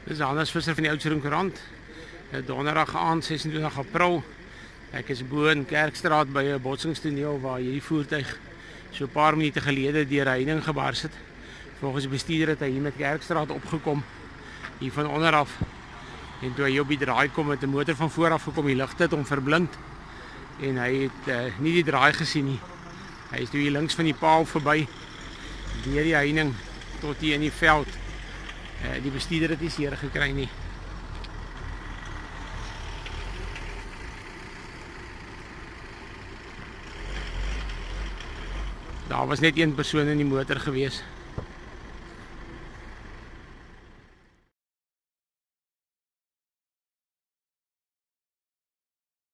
Dis Hannes Visser van die Oudtshoorn Koerant. Eh, Donderdag aand 26 April. Ek is bo in Kerkstraat by 'n botsingstoneel waar hierdie voertuig so 'n paar minute gelede deur heining gebars het. Volgens die bestuurder het hy hier met Kerkstraat opgekom hier van onder af. En toe hy op die draai kom met 'n motor van voor af gekom, die ligte het hom verblind en hy het uh, nie die draai gesien nie. Hy is toe hier links van die paal verby deur die heining tot hier in die veld. Uh, die bestuurder het nie seer gekry nie. Daar was net een persoon in die motor gewees.